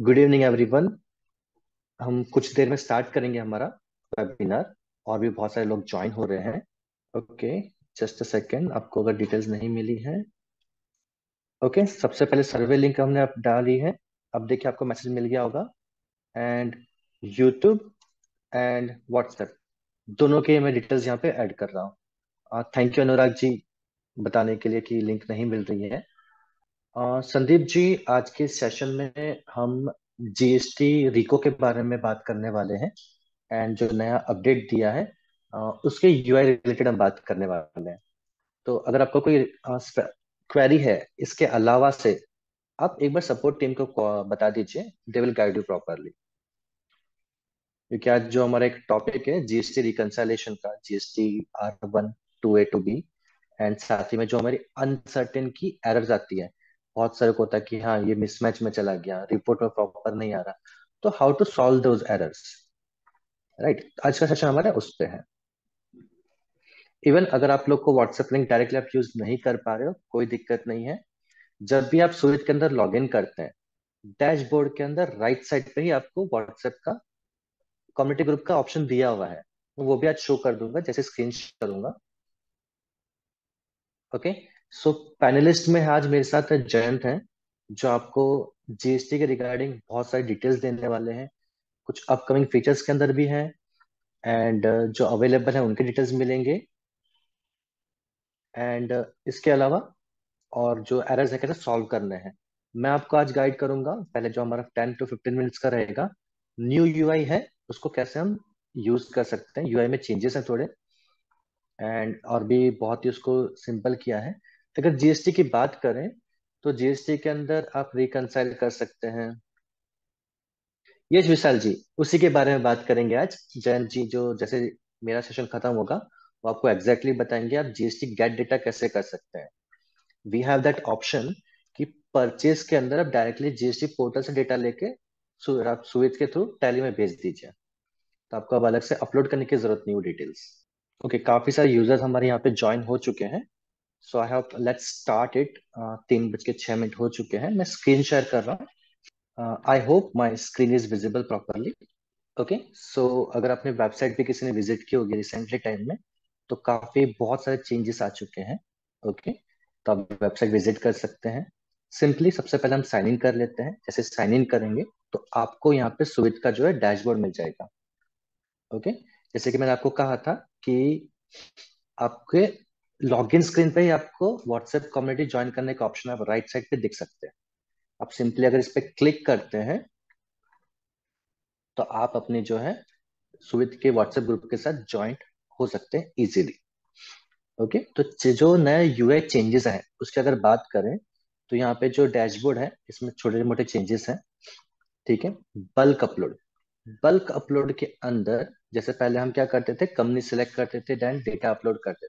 Good evening everyone हम कुछ देर में स्टार्ट करेंगे हमारा वेबिनार और भी बहुत सारे लोग ज्वाइन हो रहे हैं। ओके जस्ट अ सेकेंड आपको अगर डिटेल्स नहीं मिली है। ओके okay, सबसे पहले सर्वे लिंक हमने अब डाली है। अब देखिए आपको मैसेज मिल गया होगा। एंड यूट्यूब एंड व्हाट्सएप दोनों के मैं डिटेल्स यहाँ पे ऐड कर रहा हूँ। थैंक यू अनुराग जी बताने के लिए कि लिंक नहीं मिल रही है। संदीप जी, आज के सेशन में हम जीएसटी रिको के बारे में बात करने वाले हैं एंड जो नया अपडेट दिया है उसके यूआई रिलेटेड हम बात करने वाले हैं। तो अगर आपको कोई क्वेरी है, इसके अलावा से आप एक बार सपोर्ट टीम को बता दीजिए they will guide you properly क्योंकि आज जो हमारा एक टॉपिक है जीएसटी रिकनसाइलेशन का GST R one two A two B and साथ ही में जो हमारी अनसर्टेन की एरर्स आती है बहुत सारे को होता है कि हाँ ये मिसमैच में चला गया रिपोर्ट में प्रॉपर नहीं आ रहा। तो how to solve those errors right आज का सेशन हमारा उस पर है। इवन अगर आप लोग को व्हाट्सएप लिंक डायरेक्टली आप यूज़ नहीं कर पा रहे हो, कोई दिक्कत नहीं है। जब भी आप सूरज के अंदर लॉग इन करते हैं डैशबोर्ड के अंदर राइट साइड पे ही आपको व्हाट्सएप का कम्युनिटी ग्रुप का ऑप्शन दिया हुआ है। वो भी आज शो कर दूँगा, जैसे स्क्रीन करूँगा। Okay okay? सो पैनलिस्ट में आज मेरे साथ है जयंत हैं, जो आपको जीएसटी के रिगार्डिंग बहुत सारी डिटेल्स देने वाले हैं। कुछ अपकमिंग फीचर्स के अंदर भी हैं एंड जो अवेलेबल है उनके डिटेल्स मिलेंगे। एंड इसके अलावा और जो एरर्स है, कैसे सॉल्व करने हैं। मैं आपको आज गाइड करूँगा, पहले जो हमारा टेन टू फिफ्टीन मिनट्स का रहेगा। न्यू यूआई है, उसको कैसे हम यूज़ कर सकते हैं। यूआई में चेंजेस हैं थोड़े। एंड और भी बहुत ही उसको सिंपल किया है। अगर जीएसटी की बात करें तो जीएसटी के अंदर आप रिकनसाइल कर सकते हैं। यश विशाल जी उसी के बारे में बात करेंगे आज। जयंत जी जो जैसे मेरा सेशन खत्म होगा वो आपको एग्जैक्टली exactly बताएँगे आप जीएसटी गेट डेटा कैसे कर सकते हैं। वी हैव दैट ऑप्शन कि परचेज के अंदर आप डायरेक्टली जीएसटी पोर्टल से डेटा लेके आप सुविध के थ्रू टैली में भेज दीजिए। तो आपको अब अलग से अपलोड करने की ज़रूरत नहीं हो डिटेल्स ओके okay, काफ़ी सारे यूज़र्स हमारे यहाँ पे ज्वाइन हो चुके हैं। So I have let's start it तीन बज के छह मिनट हो चुके हैं। मैं स्क्रीन शेयर कर रहा हूँ। I hope my screen is visible properly okay so अगर आपने वेबसाइट भी किसी ने विज़िट की होगी रिसेंटली टाइम में तो काफ़ी बहुत सारे चेंजेस आ चुके हैं। Okay okay? तो आप वेबसाइट विज़िट कर सकते हैं। सिंपली सबसे पहले हम साइन इन कर लेते हैं। जैसे साइन इन करेंगे तो आपको यहाँ पे सुविध का जो है डैशबोर्ड मिल जाएगा। Okay okay? जैसे कि मैंने आपको कहा था कि आपके लॉगिन स्क्रीन पे ही आपको व्हाट्सएप कम्युनिटी ज्वाइन करने का ऑप्शन आप राइट साइड पे दिख सकते हैं। आप सिंपली अगर इस पे क्लिक करते हैं तो आप अपने जो है सुविध के व्हाट्सएप ग्रुप के साथ ज्वाइंट हो सकते हैं इजीली ओके तो जो नए यूआई चेंजेस हैं, उसकी अगर बात करें तो यहाँ पे जो डैशबोर्ड है, इसमें छोटे मोटे चेंजेस हैं। ठीक है? बल्क अपलोड बल्क अपलोड के अंदर, जैसे पहले हम क्या करते थे? कंपनी सिलेक्ट करते थे डेटा अपलोड करते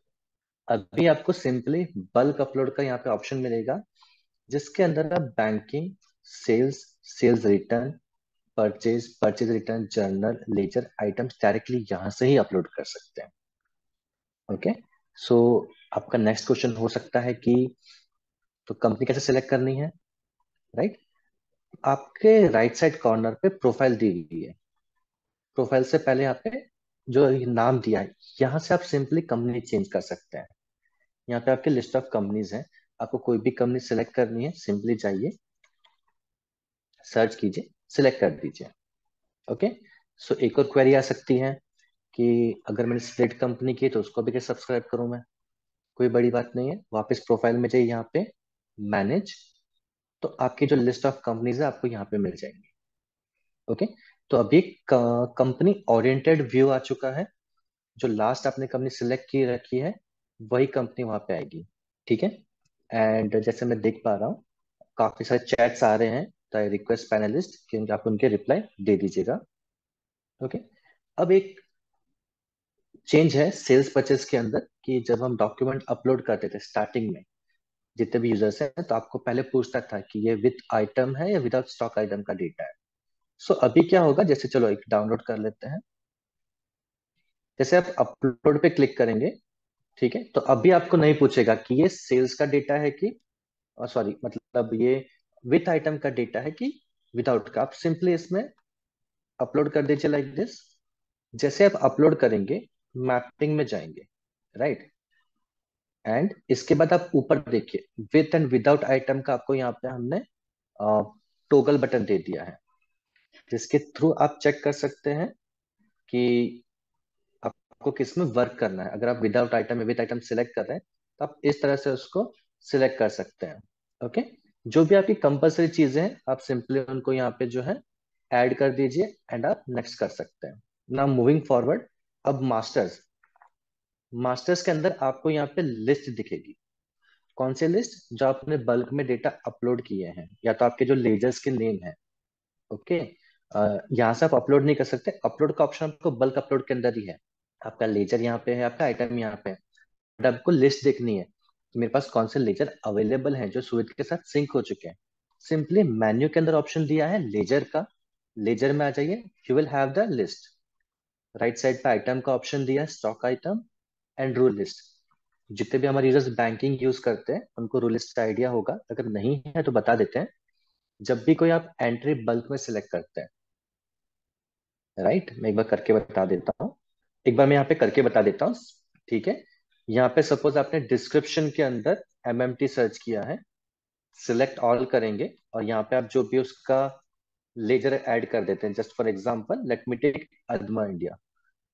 अभी आपको सिंपली बल्क अपलोड का यहाँ पे ऑप्शन मिलेगा, जिसके अंदर आप banking sales sales return purchase purchase return journal ledger items directly यहाँ से ही अपलोड कर सकते हैं। ओके सो आपका नेक्स्ट क्वेश्चन हो सकता है कि तो कंपनी कैसे सिलेक्ट करनी है? Right right? आपके राइट साइड कॉर्नर पे प्रोफ़ाइल दी हुई है। प्रोफ़ाइल से पहले यहाँ पे जो नाम दिया है, यहाँ से आप सिंपली कंपनी चेंज कर सकते हैं। यहाँ पे आपके लिस्ट ऑफ़ कंपनीज़ हैं। आपको कोई भी कंपनी सिलेक्ट करनी है सिंपली जाइए सर्च कीजिए सिलेक्ट कर दीजिए। ओके सो एक और क्वेरी आ सकती है कि अगर मैंने स्प्लिट कंपनी की तो उसको भी कैसे सब्सक्राइब करूँ मैं? कोई बड़ी बात नहीं है। वापस प्रोफ़ाइल में जाइए यहाँ पे मैनेज तो आपकी जो लिस्ट ऑफ़ कंपनीज़ है, आपको यहाँ पे मिल जाएँगी। ओके तो अभी कंपनी ओरिएंटेड व्यू आ चुका है, जो लास्ट आपने कंपनी सिलेक्ट की रखी है। वही कंपनी वहाँ पे आएगी ठीक है? एंड जैसे मैं देख पा रहा हूँ काफ़ी सारे चैट्स आ रहे हैं तो आई रिक्वेस्ट पैनलिस्ट कि आप उनके रिप्लाई दे दीजिएगा ओके अब एक चेंज है सेल्स परचेज के अंदर कि जब हम डॉक्यूमेंट अपलोड करते थे स्टार्टिंग में जितने भी यूज़र्स हैं तो आपको पहले पूछता था कि ये विथ आइटम है या विदाउट स्टॉक आइटम का डेटा है। सो so, अभी क्या होगा जैसे चलो एक डाउनलोड कर लेते हैं जैसे आप अपलोड पे क्लिक करेंगे ठीक है? तो अभी आपको नहीं पूछेगा कि ये सेल्स का डेटा है कि सॉरी मतलब ये विथ आइटम का डेटा है कि विदाउट का। आप सिंपली इसमें अपलोड कर दीजिए लाइक दिस जैसे आप अपलोड करेंगे मैपिंग में जाएँगे राइट एंड इसके बाद आप ऊपर देखिए विथ एंड विदाउट आइटम का आपको यहाँ पे हमने टोगल बटन दे दिया है। जिसके थ्रू आप चेक कर सकते हैं कि आपको किसमें वर्क करना है। अगर आप without item with item select कर रहे हैं तो आप इस तरह से उसको सिलेक्ट कर सकते हैं। ओके जो भी आपकी कंपल्सरी चीज़ें हैं, आप सिंपली उनको यहाँ पे जो है ऐड कर दीजिए एंड आप नेक्स्ट कर सकते हैं। ना मूविंग फॉरवर्ड अब मास्टर्स मास्टर्स के अंदर आपको यहाँ पे लिस्ट दिखेगी। कौन से लिस्ट जो आपने बल्क में डेटा अपलोड किए हैं, या तो आपके जो लेजर्स के नेम है। ओके यहाँ से आप अपलोड नहीं कर सकते। अपलोड का ऑप्शन आपको बल्क अपलोड के अंदर ही है। आपका लेजर यहाँ पे है, आपका आइटम यहाँ पे है। बट आपको लिस्ट देखनी है कि मेरे पास कौन से लेजर अवेलेबल हैं जो सुविध के साथ सिंक हो चुके हैं। सिंपली मेन्यू के अंदर ऑप्शन दिया है लेजर का। लेजर में आ जाइए। You will have the list. Right side पे आइटम का ऑप्शन दिया है, stock item and rule list. जितने भी हमारे यूज़र्स बैंकिंग यूज़ करते हैं, उनको रूल लिस्ट का आइडिया होगा। अगर नहीं है तो बता देते हैं। जब भी कोई आप एंट्री बल्क में सिलेक्ट करते हैं। राइट? right? मैं एक बार करके बता देता हूँ। एक बार मैं यहाँ पे करके बता देता हूँ, ठीक है? यहाँ पे सपोज़ आपने डिस्क्रिप्शन के अंदर एमएमटी सर्च किया है सिलेक्ट ऑल करेंगे और यहाँ पे आप जो भी उसका लेजर ऐड कर देते हैं just for example let me take Adama India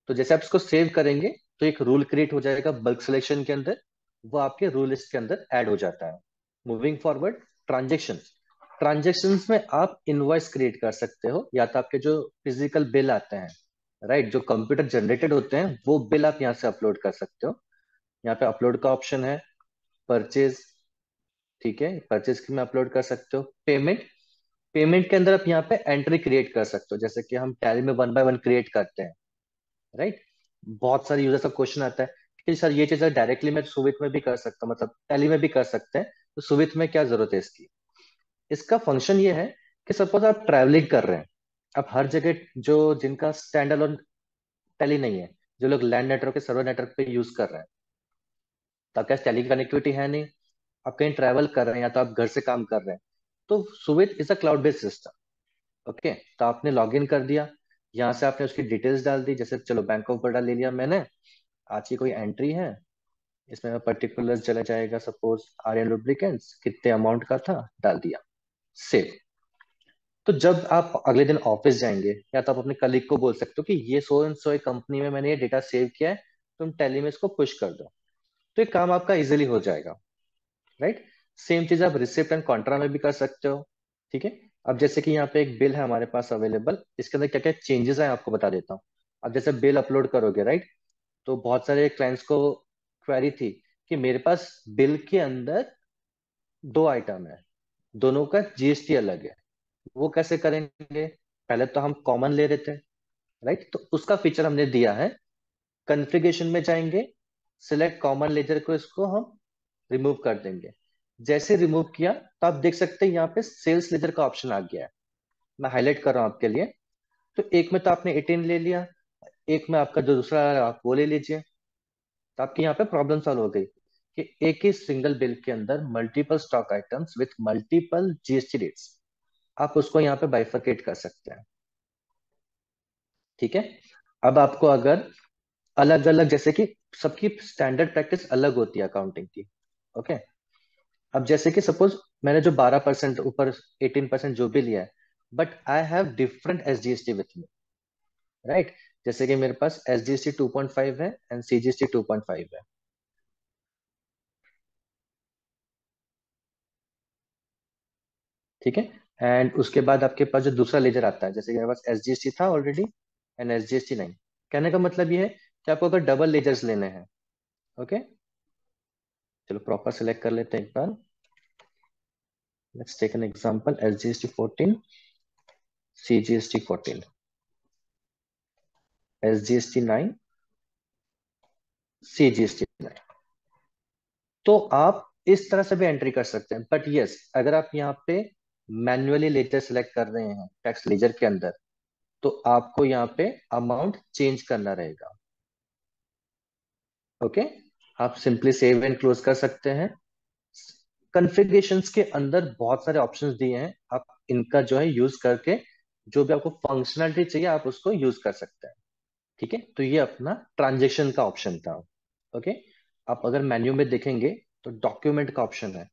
तो जैसे आप इसको सेव करेंगे तो एक रूल क्रिएट हो जाएगा बल्क सिलेक्शन के अंदर, वो आपके रूल लिस्ट के अंदर ऐड हो जाता है। मूविंग फॉरवर्ड ट्रांजेक्शन ट्रांजेक्शन में आप इनवॉइस क्रिएट कर सकते हो, या तो आपके जो फ़िज़िकल बिल आते हैं राइट जो कंप्यूटर जनरेटेड होते हैं, वो बिल आप यहाँ से अपलोड कर सकते हो। यहाँ पे अपलोड का ऑप्शन है परचेज ठीक है परचेज की में अपलोड कर सकते हो। पेमेंट पेमेंट के अंदर आप यहाँ पे एंट्री क्रिएट कर सकते हो, जैसे कि हम टैली में वन बाय वन क्रिएट करते हैं। राइट बहुत सारे यूज़र्स का क्वेश्चन आता है कि सर ये चीज़ डायरेक्टली मैं सुवित में भी कर सकता हूँ मतलब टैली में भी कर सकते हैं तो सुवित में क्या ज़रूरत है इसकी? इसका फ़ंक्शन ये है कि सपोज़ आप ट्रैवलिंग कर रहे हैं आप हर जगह जो जिनका स्टैंड और टैली नहीं है, जो लोग लैंड नेटवर्क के सर्वर नेटवर्क पे यूज़ कर रहे हैं तो क्या टैली कनेक्टिविटी है नहीं, आप कहीं ट्रैवल कर रहे हैं या तो आप घर से काम कर रहे हैं तो Suvit is a cloud based system okay तो आपने लॉग इन कर दिया, यहाँ से आपने उसकी डिटेल्स डाल दी, जैसे चलो बैंक ऑफ़ बड़ौदा ले लिया मैंने, आज की कोई एंट्री है, इसमें पर्टिकुलर चला जाएगा सपोज़ आर्यन लुब्रिकेंट्स कितने अमाउंट का था, डाल दिया सेव तो जब आप अगले दिन ऑफ़िस जाएँगे, या तो आप अपने कलीग को बोल सकते हो कि ये सो एंड सो कंपनी में मैंने ये डेटा सेव किया है, तुम टेली में इसको पुश कर दो। तो ये काम आपका इजिली हो जाएगा राइट सेम चीज़ आप रिसिप्ट एंड कॉन्ट्रा में भी कर सकते हो, ठीक है? अब जैसे कि यहाँ पे एक बिल है हमारे पास अवेलेबल इसके अंदर क्या क्या चेंजेस है आपको बता देता हूँ। अब जैसे बिल अपलोड करोगे राइट तो बहुत सारे क्लाइंट्स को क्वेरी थी कि मेरे पास बिल के अंदर दो आइटम है, दोनों का जीएसटी अलग है। वो कैसे करेंगे? पहले तो हम कॉमन ले रहे थे राइट तो उसका फीचर हमने दिया है। कन्फिगेशन में जाएँगे सिलेक्ट कॉमन लेजर को इसको हम रिमूव कर देंगे। जैसे रिमूव किया तो आप देख सकते हैं यहाँ पे सेल्स लेजर का ऑप्शन आ गया है। मैं हाईलाइट कर रहा हूँ आपके लिए। तो एक में तो आपने एटीन ले लिया, एक में आपका जो दूसरा आप वो ले लीजिए। तो आपकी यहाँ पे प्रॉब्लम सॉल्व हो गई कि एक ही सिंगल बिल के अंदर multiple stock items with multiple GST rates आप उसको यहाँ पे बाइफर्केट कर सकते हैं। ठीक है? अब आपको अगर अलग अलग जैसे कि सबकी स्टैंडर्ड प्रैक्टिस अलग होती है अकाउंटिंग की ओके अब जैसे कि सपोज़ मैंने जो 12 परसेंट ऊपर 18 परसेंट जो भी लिया है but I have different S G S T with me right जैसे कि मेरे पास S G S T two point five है and C G S T two point five है। ठीक है? एंड उसके बाद आपके पास जो दूसरा लेजर आता है जैसे कि पास एस जी एस टी था already and S G S T नहीं। कहने का मतलब ये है कि आपको अगर डबल लेजर्स लेने हैं ओके चलो प्रॉपर सिलेक्ट कर लेते हैं एक बार। Let's take an example S G S T fourteen C G S T fourteen S G S T nine C G S T nine तो आप इस तरह से भी एंट्री कर सकते हैं बट यस yes, अगर आप यहाँ पे मैन्युअली लेजर सिलेक्ट कर रहे हैं टैक्स लेजर के अंदर तो आपको यहाँ पे अमाउंट चेंज करना रहेगा। Okay okay? आप सिंपली सेव एंड क्लोज कर सकते हैं। कन्फिग्रेशन के अंदर बहुत सारे ऑप्शंस दिए हैं। आप इनका जो है यूज़ करके जो भी आपको फंक्शनलिटी चाहिए, आप उसको यूज़ कर सकते हैं। ठीक है? तो ये अपना ट्रांजेक्शन का ऑप्शन था। ओके आप अगर मेन्यू में देखेंगे तो डॉक्यूमेंट का ऑप्शन है।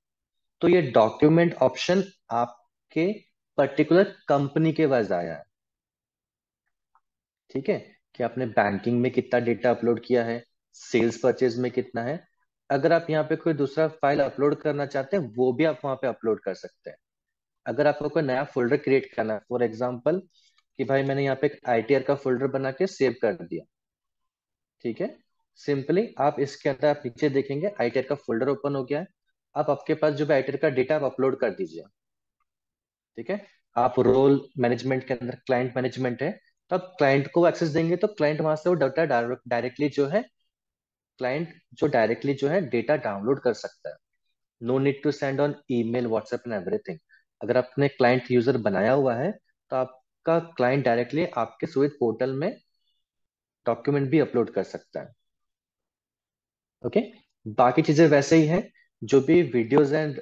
तो ये डॉक्यूमेंट ऑप्शन आपके पर्टिकुलर कंपनी के वाइज आया है। ठीक है? कि आपने बैंकिंग में कितना डेटा अपलोड किया है सेल्स परचेज में कितना है। अगर आप यहाँ पे कोई दूसरा फ़ाइल अपलोड करना चाहते हैं, वो भी आप वहाँ पे अपलोड कर सकते हैं। अगर आपको कोई नया फोल्डर क्रिएट करना है फॉर एग्ज़ाम्पल कि भाई मैंने यहाँ पे एक आईटीआर का फोल्डर बना के सेव कर दिया। ठीक है? सिंपली आप इसके अंदर आप नीचे देखेंगे आईटीआर का फोल्डर ओपन हो गया है। आप आपके पास जो भी आईटीआर का डेटा आप अपलोड कर दीजिए। ठीक है? आप रोल मैनेजमेंट के अंदर क्लाइंट मैनेजमेंट है तो आप क्लाइंट को एक्सेस देंगे तो क्लाइंट वहाँ से वो डाटा डायरेक्टली जो है क्लाइंट जो डायरेक्टली जो है डेटा डाउनलोड कर सकता है। No need to send on email WhatsApp and everything अगर आपने क्लाइंट यूज़र बनाया हुआ है तो आपका क्लाइंट डायरेक्टली आपके सुविध पोर्टल में डॉक्यूमेंट भी अपलोड कर सकता है। Okay okay? बाकी चीज़ें वैसे ही हैं, जो भी वीडियोस एंड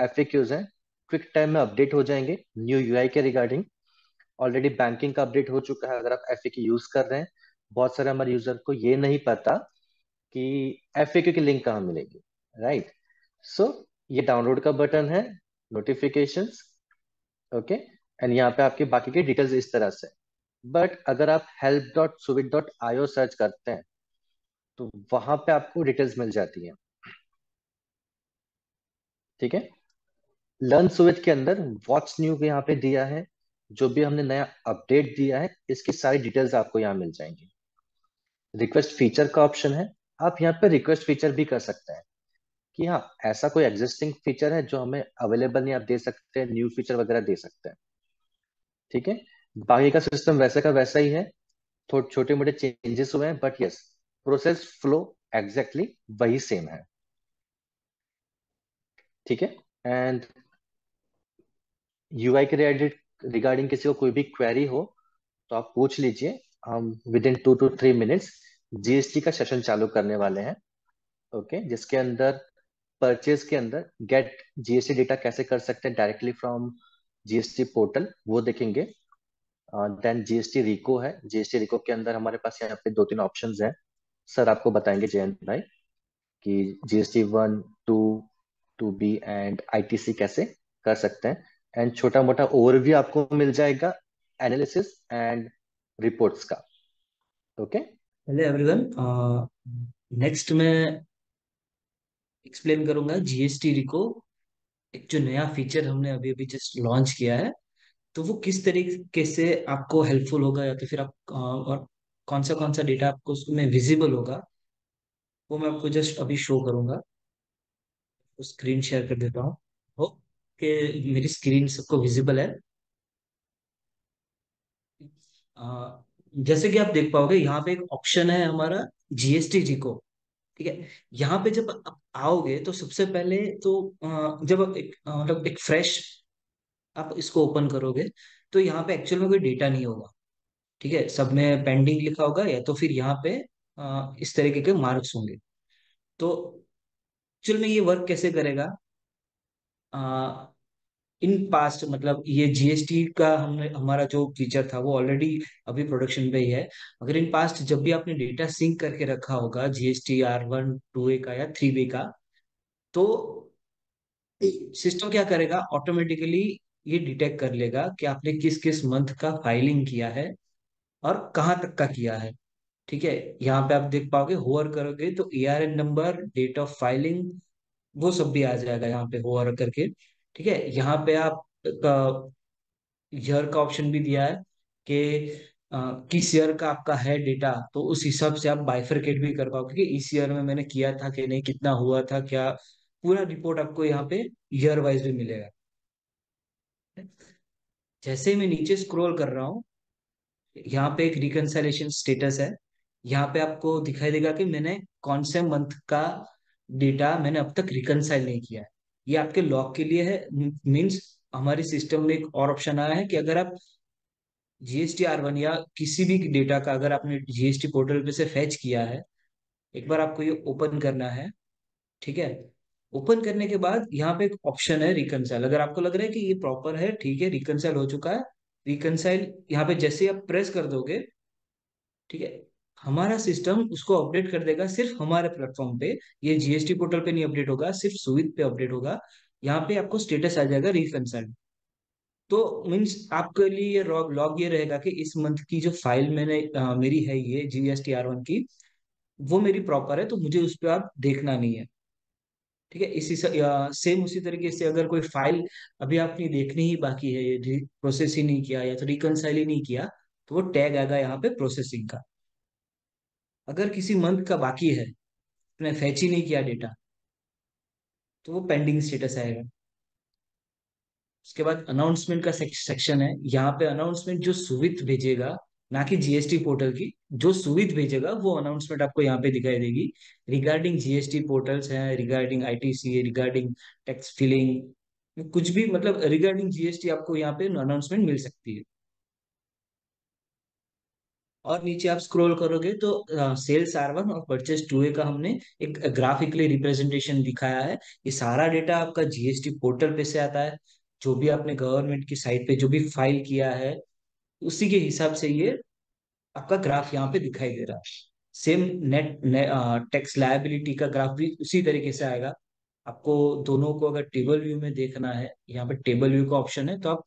एफ़ हैं क्विक टाइम में अपडेट हो जाएँगे न्यू यूआई के रिगार्डिंग ऑलरेडी बैंकिंग का अपडेट हो चुका है, अगर आप एफ़ यूज़ कर रहे हैं. बहुत सारे हमारे यूज़र को ये नहीं पता कि एफ़ की लिंक कहाँ मिलेगी राइट सो ये डाउनलोड का बटन है नोटिफिकेशन ओके एंड यहाँ पे आपके बाकी की डिटेल्स इस तरह से. बट अगर आप help dot Suvit dot IO search करते हैं तो वहाँ पे आपको डिटेल्स मिल जाती है. ठीक है? लर्न सुविध के अंदर वॉट्स न्यू के यहाँ पे दिया है, जो भी हमने नया अपडेट दिया है, इसकी सारी डिटेल्स आपको यहाँ मिल जाएँगी। रिक्वेस्ट फीचर का ऑप्शन है। आप यहाँ पे रिक्वेस्ट फीचर भी कर सकते हैं कि हाँ ऐसा कोई एग्जिस्टिंग फीचर है जो हमें अवेलेबल नहीं आप दे सकते हैं न्यू फीचर वगैरह दे सकते हैं। ठीक है? बाकी का सिस्टम वैसे का वैसा ही है। थोड़े छोटे मोटे चेंजेस हुए हैं but yes process flow exactly वही सेम है। ठीक है? एंड यूआई के रिलेटेड रिगार्डिंग किसी को कोई भी क्वेरी हो तो आप पूछ लीजिए। हम with in two two three minutes GST का सेशन चालू करने वाले हैं। ओके okay, जिसके अंदर परचेज के अंदर गेट जीएसटी डेटा कैसे कर सकते हैं डायरेक्टली फ्रॉम जीएसटी पोर्टल वो देखेंगे। देन जीएसटी रिको है। जीएसटी रिको के अंदर हमारे पास यहाँ पे दो तीन ऑप्शंस हैं। सर आपको बताएँगे जयंत भाई कि GST one two two B and ITC कैसे कर सकते हैं। एंड छोटा मोटा ओवरव्यू आपको मिल जाएगा एनालिसिस एंड रिपोर्ट्स का। ओके हेलो एवरीवन नेक्स्ट मैं एक्सप्लेन करूँगा जीएसटी रिको एक जो नया फीचर हमने अभी अभी जस्ट लॉन्च किया है। तो वो किस तरीके से आपको हेल्पफुल होगा या तो फिर आप और कौन सा कौन सा डेटा आपको उसमें विजिबल होगा, वो मैं आपको जस्ट अभी शो करूँगा। स्क्रीन शेयर कर देता हूँ। कि मेरी स्क्रीन सबको विजिबल है। जैसे कि आप देख पाओगे, यहाँ पे एक ऑप्शन है हमारा जीएसटी जी को ठीक है? यहाँ पे जब आप आओगे तो सबसे पहले तो जब एक मतलब एक फ्रेश आप इसको ओपन करोगे तो यहाँ पे एक्चुअल में कोई डेटा नहीं होगा, ठीक है? सब में पेंडिंग लिखा होगा, या तो फिर यहाँ पे इस तरीके के मार्क्स होंगे। तो एक्चुअल में ये वर्क कैसे करेगा? इन पास्ट मतलब ये जीएसटी का हमने, हमारा जो फीचर था, वो ऑलरेडी अभी प्रोडक्शन पे ही है। अगर इन पास्ट जब भी आपने डेटा सिंक करके रखा होगा GST R one two A का या थ्री बी का तो सिस्टम क्या करेगा? ऑटोमेटिकली ये डिटेक्ट कर लेगा कि आपने किस किस मंथ का फाइलिंग किया है और कहाँ तक का किया है। ठीक है? यहाँ पे आप देख पाओगे, होवर करोगे तो A R N number date of filing वो सब भी आ जाएगा यहाँ पे होवर करके। ठीक है, यहाँ पे आप ईयर का ऑप्शन भी दिया है कि किस ईयर का आपका है डेटा तो उस हिसाब से आप बाइफरकेट भी कर पाओगे कि इस ईयर में मैंने किया था कि नहीं, कितना हुआ था, क्या, पूरा रिपोर्ट आपको यहाँ पे ईयर वाइज भी मिलेगा। जैसे मैं नीचे स्क्रॉल कर रहा हूँ, यहाँ पे एक रिकंसिलेशन स्टेटस है, यहाँ पे आपको दिखाई देगा कि मैंने कौन से मंथ का डेटा मैंने अब तक रिकनसाइल नहीं किया है। ये आपके लॉक के लिए है। मींस हमारे सिस्टम में एक और ऑप्शन आया है कि अगर आप जीएसटी आर वन या किसी भी डेटा का अगर आपने जीएसटी पोर्टल पे से फैच किया है, एक बार आपको ये ओपन करना है, ठीक है? ओपन करने के बाद यहाँ पे एक ऑप्शन है रिकनसाइल अगर आपको लग रहा है कि ये प्रॉपर है, ठीक है रिकनसाइल हो चुका है रिकनसाइल यहाँ पे जैसे आप प्रेस कर दोगे, ठीक है हमारा सिस्टम उसको अपडेट कर देगा सिर्फ़ हमारे प्लेटफॉर्म पे। ये जीएसटी पोर्टल पे नहीं अपडेट होगा सिर्फ़ सुविध पे अपडेट होगा। यहाँ पे आपको स्टेटस आ जाएगा रिकनसाइल तो मीन्स आपके लिए ये लॉग ये रहेगा कि इस मंथ की जो फ़ाइल मैंने अ, मेरी है ये जीएसटी आर वन की वो मेरी प्रॉपर है तो मुझे उस पर आप देखना नहीं है। ठीक है? इसी सेम उसी तरीके से अगर कोई फ़ाइल अभी आपने देखनी ही बाकी है ये प्रोसेस ही नहीं किया या तो रिकनसाइल ही नहीं किया तो वो टैग आएगा यहाँ पे प्रोसेसिंग का। अगर किसी मंथ का बाकी है आपने फैच ही नहीं किया डेटा तो वो पेंडिंग स्टेटस आएगा। उसके बाद अनाउंसमेंट का सेक्शन है। यहाँ पे अनाउंसमेंट जो सुविध भेजेगा, ना कि जीएसटी पोर्टल की, जो सुविध भेजेगा, वो अनाउंसमेंट आपको यहाँ पे दिखाई देगी। रिगार्डिंग जीएसटी पोर्टल्स हैं regarding ITC regarding tax filing कुछ भी मतलब रिगार्डिंग जीएसटी आपको यहाँ पे अनाउंसमेंट मिल सकती है। और नीचे आप स्क्रॉल करोगे तो सेल्स आर वन और परचेज टू ए का हमने एक ग्राफिकली रिप्रेजेंटेशन दिखाया है। ये सारा डेटा आपका जीएसटी पोर्टल पे से आता है। जो भी आपने गवर्नमेंट की साइट पे जो भी फ़ाइल किया है उसी के हिसाब से ये आपका ग्राफ यहाँ पे दिखाई दे रहा है। सेम नेट ने, टैक्स लाइबिलिटी का ग्राफ भी उसी तरीके से आएगा। आपको दोनों को अगर टेबल व्यू में देखना है यहाँ पे टेबल व्यू का ऑप्शन है तो आप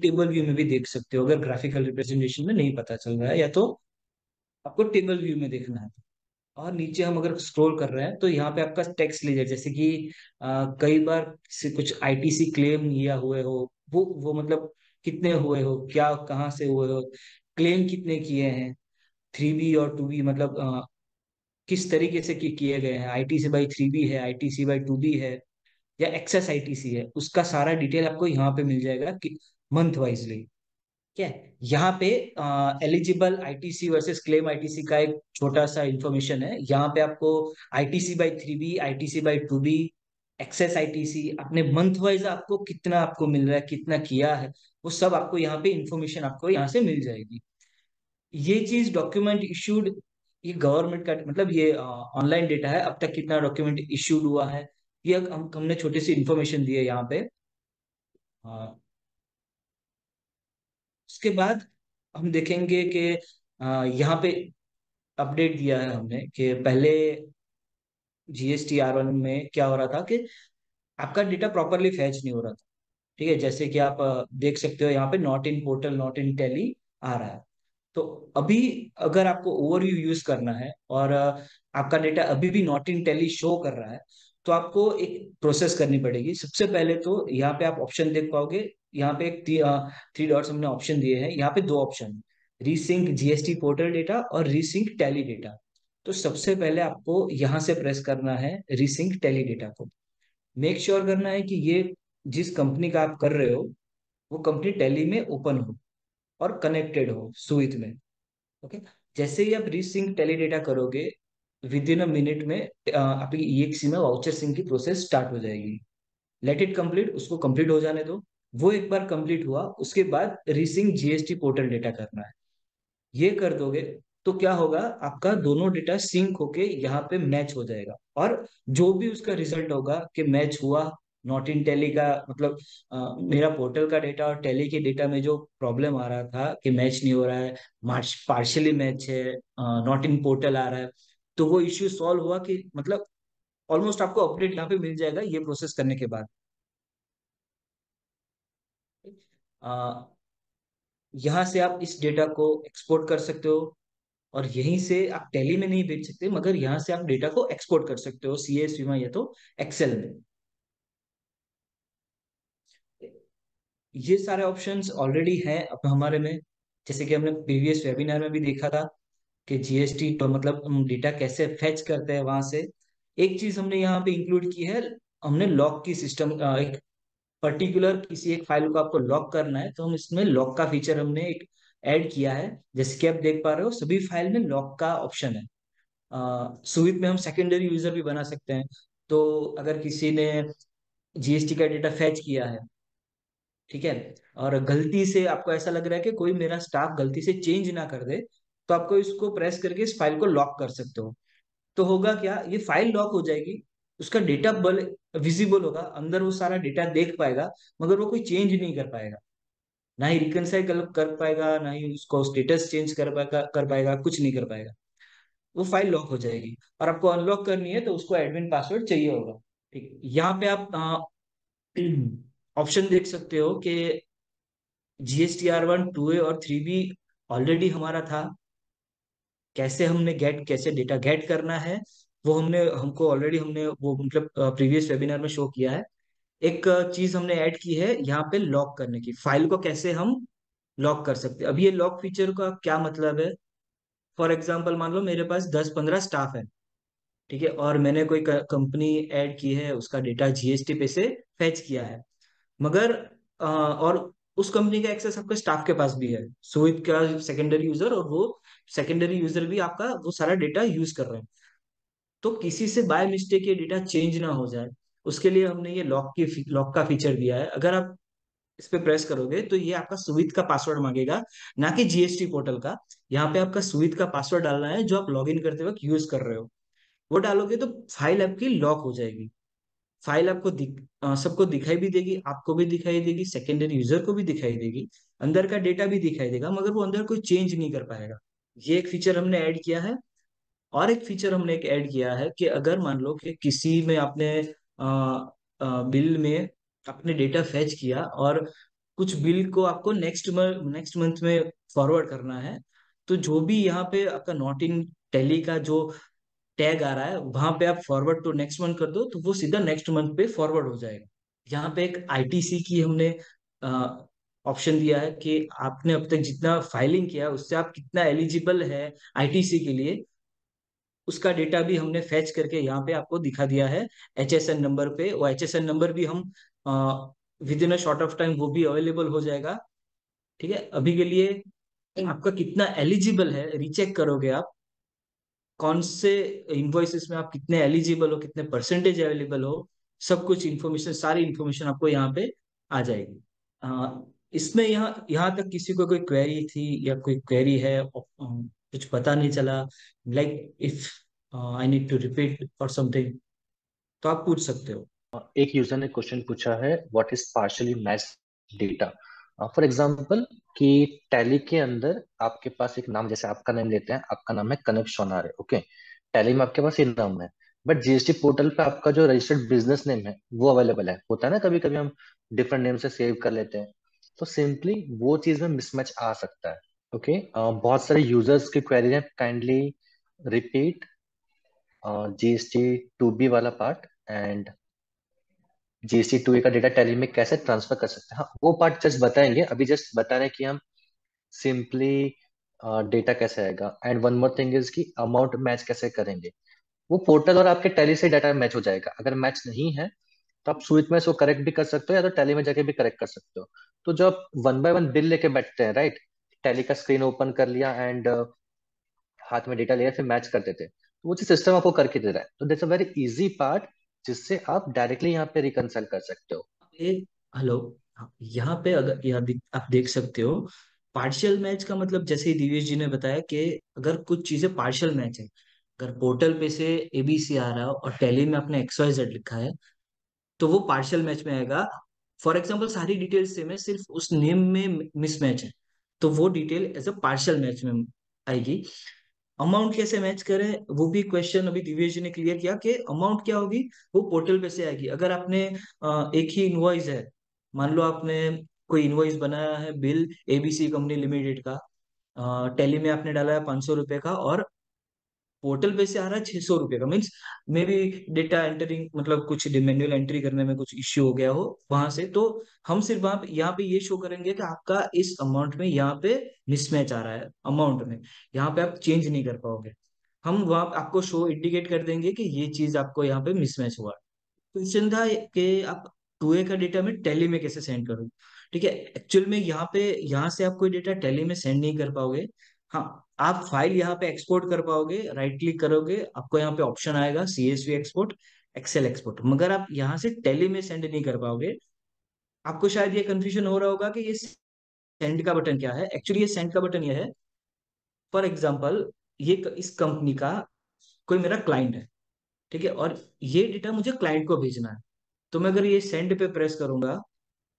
टेबल व्यू में भी देख सकते हो अगर ग्राफिकल रिप्रेजेंटेशन में नहीं पता चल रहा है या तो आपको टेबल व्यू में देखना है। और नीचे हम अगर स्क्रॉल कर रहे हैं तो यहाँ पे आपका टैक्स लेजर जैसे कि अ, कई बार से कुछ आईटीसी क्लेम लिया हुए हो वो वो मतलब कितने हुए हो क्या कहाँ से हुए हो क्लेम कितने किए हैं थ्री बी और टू बी मतलब अ, किस तरीके से किए गए हैं I T C by three B है I T C by two B है या एक्सेस आई टी सी है उसका सारा डिटेल आपको यहाँ पे मिल जाएगा कि मंथ वाइजली क्या? है यहाँ पे eligible ITC versus claim ITC का एक छोटा सा इंफॉर्मेशन है। यहाँ पे आपको ITC by three B ITC by two B excess ITC अपने मंथ वाइज आपको कितना आपको मिल रहा है कितना किया है वो सब आपको यहाँ पे इंफॉर्मेशन आपको यहाँ से मिल जाएगी। ये चीज़ डॉक्यूमेंट इश्यूड ये गवर्नमेंट का मतलब ये ऑनलाइन डेटा है अब तक कितना डॉक्यूमेंट इश्यूड हुआ है ये हम हमने छोटी सी इंफॉर्मेशन दी है यहाँ पे। उसके बाद हम देखेंगे कि यहाँ पे अपडेट दिया है हमने कि पहले जीएसटी आर वन में क्या हो रहा था कि आपका डेटा प्रॉपरली फैच नहीं हो रहा था। ठीक है, जैसे कि आप देख सकते हो यहाँ पे not in portal not in Tally आ रहा है। तो अभी अगर आपको ओवरव्यू यूज़ करना है और आपका डेटा अभी भी नॉट इन टेली शो कर रहा है तो आपको एक प्रोसेस करनी पड़ेगी। सबसे पहले तो यहाँ पे आप ऑप्शन देख पाओगे यहाँ पे एक थ्री डॉट्स हमने ऑप्शन दिए हैं। यहाँ पे दो option resync GST portal data और रीसिंक टैली डेटा तो सबसे पहले आपको यहाँ से प्रेस करना है रीसिंक टैली डेटा को। मेक श्योर sure करना है कि ये जिस कंपनी का आप कर रहे हो, वो कंपनी टैली में ओपन हो और कनेक्टेड हो सुइथ में। ओके जैसे ही आप रीसिंक टैली डेटा करोगे विद इन अ मिनट में आपकी ईएक्सी में वाउचर सिंह की प्रोसेस स्टार्ट हो जाएगी। लेट इट कंप्लीट उसको कंप्लीट हो जाने दो। वो एक बार कंप्लीट हुआ उसके बाद रीसिंक जीएसटी पोर्टल डेटा करना है। ये कर दोगे तो क्या होगा आपका दोनों डेटा सिंक होके यहाँ पे मैच हो जाएगा। और जो भी उसका रिज़ल्ट होगा कि मैच हुआ नॉट इन टेली का मतलब अ, मेरा पोर्टल का डेटा और टेली के डेटा में जो प्रॉब्लम आ रहा था कि मैच नहीं हो रहा है मार्च पार्शियली मैच है नॉट इन पोर्टल आ रहा है तो वो इश्यू सॉल्व हुआ कि मतलब ऑलमोस्ट आपको अपडेट यहाँ पे मिल जाएगा ये प्रोसेस करने के बाद अ, यहाँ से आप इस डेटा को एक्सपोर्ट कर सकते हो और यहीं से आप टैली में नहीं भेज सकते, मगर यहाँ से आप डेटा को एक्सपोर्ट कर सकते हो सी एस में या तो एक्सेल में। ये सारे ऑप्शंस ऑलरेडी हैं अब हमारे में। जैसे कि हमने प्रीवियस वेबिनार में भी देखा था कि जीएसटी तो मतलब हम डेटा कैसे फेच करते हैं वहाँ से। एक चीज़ हमने यहाँ पे इंक्लूड की है, हमने लॉक की सिस्टम एक पर्टिकुलर किसी एक फ़ाइल को आपको लॉक करना है तो हम इसमें लॉक का फीचर हमने एक ऐड किया है। जैसे कि आप देख पा रहे हो, सभी फ़ाइल में लॉक का ऑप्शन है। सुविध में हम सेकेंडरी यूज़र भी बना सकते हैं। तो अगर किसी ने जीएसटी का डेटा फैच किया है, ठीक है, और गलती से आपको ऐसा लग रहा है कि कोई मेरा स्टाफ गलती से चेंज ना कर दे तो आपको इसको प्रेस करके इस फ़ाइल को लॉक कर सकते हो। तो होगा क्या, ये फ़ाइल लॉक हो जाएगी उसका डेटा बल विजिबल होगा, अंदर वो सारा डेटा देख पाएगा, मगर वो कोई चेंज नहीं कर पाएगा। ना ही रिकनसाइल कर पाएगा, ना ही उसको स्टेटस चेंज कर पाएगा कर पाएगा, कुछ नहीं कर पाएगा। वो फ़ाइल लॉक हो जाएगी। और आपको अनलॉक करनी है तो उसको एडमिन पासवर्ड चाहिए होगा। ठीक, यहाँ पे आप ऑप्शन देख सकते हो कि GST R one two A और थ्री बी ऑलरेडी हमारा था। कैसे हमने गेट कैसे डेटा गेट करना है? वो हमने हमको ऑलरेडी हमने वो मतलब प्रीवियस वेबिनार में शो किया है। एक चीज़ हमने ऐड की है यहाँ पे लॉक करने की। फ़ाइल को कैसे हम लॉक कर सकते अभी ये लॉक फीचर का क्या मतलब है? फॉर एग्ज़ाम्पल मान लो मेरे पास दस पंद्रह स्टाफ है ठीक है और मैंने कोई कंपनी ऐड की है उसका डेटा जीएसटी पे से फैच किया है। मगर आ, और उस कंपनी का एक्सेस आपके स्टाफ के पास भी है। सोइट का सेकेंडरी यूज़र और वो सेकेंडरी यूज़र भी आपका वो सारा डेटा यूज़ कर रहे हैं। तो किसी से बाय मिस्टेक ये डेटा चेंज ना हो जाए, उसके लिए हमने ये लॉक की लॉक का फीचर दिया है। अगर आप इस पे प्रेस करोगे तो ये आपका सुविध का पासवर्ड मांगेगा, ना कि जीएसटी पोर्टल का। यहाँ पे आपका सुविध का पासवर्ड डालना है जो आप लॉगिन करते वक्त यूज़ कर रहे हो। वो डालोगे तो फ़ाइल आपकी लॉक हो जाएगी। फ़ाइल आपको दिख सबको दिखाई भी देगी, आपको भी दिखाई देगी सेकेंडरी यूज़र को भी दिखाई देगी, अंदर का डेटा भी दिखाई देगा, मगर वो अंदर कोई चेंज नहीं कर पाएगा। ये एक फीचर हमने ऐड किया है। और एक फीचर हमने एक ऐड किया है कि अगर मान लो कि किसी में आपने आ, आ, बिल में अपने डेटा फैच किया और कुछ बिल को आपको नेक्स्ट नेक्स्ट मंथ में फॉरवर्ड करना है तो जो भी यहाँ पे आपका नॉट इन टेली का जो टैग आ रहा है वहाँ पे आप फॉरवर्ड टू नेक्स्ट मंथ कर दो तो वो सीधा नेक्स्ट मंथ पे फॉरवर्ड हो जाएगा। यहाँ पे एक आईटीसी की हमने ऑप्शन दिया है कि आपने अब तक जितना फाइलिंग किया उससे आप कितना एलिजिबल है आईटीसी के लिए उसका डेटा भी हमने फैच करके यहाँ पे आपको दिखा दिया है। एच एस एन नंबर पे वो एच एस एन नंबर भी हम with in a short of time वो भी अवेलेबल हो जाएगा। ठीक है? अभी के लिए आपका कितना एलिजिबल है रिचेक करोगे आप। कौन से इन्वॉइसिस में आप कितने एलिजिबल हो कितने परसेंटेज अवेलेबल हो सब कुछ इन्फॉर्मेशन सारी इन्फॉर्मेशन आपको यहाँ पे आ जाएगी। आ, इसमें यहाँ यहाँ तक किसी को कोई क्वेरी थी या कोई क्वेरी है कुछ पता नहीं चला। Like if I need to repeat or something तो आप पूछ सकते हो। एक यूज़र ने क्वेश्चन पूछा है what is partially match data for example कि टैली के अंदर आपके पास एक नाम, जैसे आपका नाम लेते हैं, आपका नाम है कनक सोनार ओके टैली में आपके पास ये नाम है। बट जीएसटी पोर्टल पे आपका जो रजिस्टर्ड बिज़नेस नेम है, वो अवेलेबल है। होता है ना कभी कभी हम डिफरेंट नेम से सेव कर लेते हैं। तो सिंपली वो चीज़ में मिसमैच आ सकता है। ओके okay, uh, बहुत सारे यूज़र्स की क्वेरी है kindly repeat GST two B वाला part and GST two A का डेटा टैली में कैसे ट्रांसफ़र कर सकते हैं? हाँ वो पार्ट जस्ट बताएँगे। अभी जस्ट बता रहे हैं कि हम सिंपली डेटा uh, कैसे आएगा। And one more thing is कि अमाउंट मैच कैसे करेंगे। वो पोर्टल और आपके टैली से डाटा मैच हो जाएगा। अगर मैच नहीं है तो आप स्विच में इसको करेक्ट भी कर सकते हो या तो टैली में जाके भी करेक्ट कर सकते हो। तो जो आप वन बाय वन बिल लेके बैठते हैं राइट टैली का स्क्रीन ओपन कर लिया एंड uh, हाथ में डेटा लिया फिर मैच करते थे। तो वो सिस्टम आपको करके दे रहा है तो that's a very easy part जिससे आप डायरेक्टली यहाँ पे रिकनसाइल कर सकते हो। हेलो यहाँ पे अगर यहाँ आप देख सकते हो पार्शियल मैच का मतलब जैसे ही दिवेश जी ने बताया कि अगर कुछ चीज़ें पार्शियल मैच है अगर पोर्टल पे से एबीसी आ रहा है और टैली में आपने एक्स वाई जेड लिखा है तो वो पार्शियल मैच में आएगा। फॉर एग्ज़ाम्पल सारी डिटेल्स सेम है सिर्फ़ उस नेम में मिसमैच है। तो वो detail as a partial match में आएगी। अमाउंट कैसे मैच करें, वो भी क्वेश्चन अभी दिव्यज ने क्लियर किया कि अमाउंट क्या होगी, वो पोर्टल पे से आएगी। अगर आपने एक ही इनवॉइस है, मान लो आपने कोई इनवॉइस बनाया है, बिल एबीसी कंपनी लिमिटेड का टेली में आपने डाला है पाँच सौ रुपए का और पोर्टल पे से आ रहा है छह सौ रुपए का। Means may be data entering मतलब कुछ मैन्युअल एंट्री करने में कुछ इश्यू हो गया हो वहाँ से तो हम सिर्फ़ वहाँ यहाँ पे ये शो करेंगे कि आपका इस अमाउंट में यहाँ पे मिसमैच आ रहा है, अमाउंट में। यहाँ पे आप चेंज नहीं कर पाओगे। हम वहाँ आपको शो इंडिकेट कर देंगे कि ये चीज़ आपको यहाँ पे मिसमैच हुआ। क्वेश्चन था कि आप टू का डेटा में टेली में कैसे सेंड करूँ ठीक है, एक्चुअल में यहाँ पे, यहाँ से आप कोई डेटा टेली में सेंड नहीं कर पाओगे। हाँ आप फ़ाइल यहाँ पे एक्सपोर्ट कर पाओगे राइट क्लिक करोगे, आपको यहाँ पे ऑप्शन आएगा सीएसवी एक्सपोर्ट एक्सेल एक्सपोर्ट मगर आप यहाँ से टेली में सेंड नहीं कर पाओगे। आपको शायद ये कंफ्यूजन हो रहा होगा कि ये सेंड का बटन क्या है? एक्चुअली ये सेंड का बटन ये है। फॉर एग्ज़ाम्पल ये इस कंपनी का कोई मेरा क्लाइंट है, ठीक है? और ये डेटा मुझे क्लाइंट को भेजना है। तो मैं अगर ये सेंड पे प्रेस करूँगा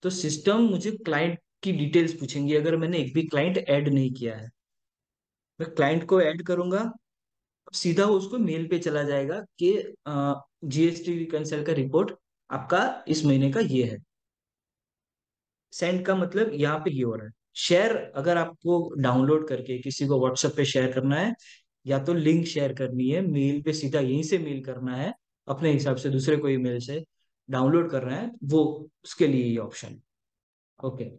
तो सिस्टम मुझे क्लाइंट की डिटेल्स पूछेंगी, अगर मैंने एक भी क्लाइंट ऐड नहीं किया है। मैं क्लाइंट को ऐड करूँगा सीधा उसको मेल पे चला जाएगा कि जीएसटी रिकंसल का रिपोर्ट आपका इस महीने का ये है। सेंड का मतलब यहाँ पे ये हो रहा है। शेयर अगर आपको डाउनलोड करके किसी को व्हाट्सएप पे शेयर करना है या तो लिंक शेयर करनी है मेल पे सीधा यहीं से मेल करना है अपने हिसाब से दूसरे कोई मेल से डाउनलोड करना है वो उसके लिए ये ऑप्शन ओके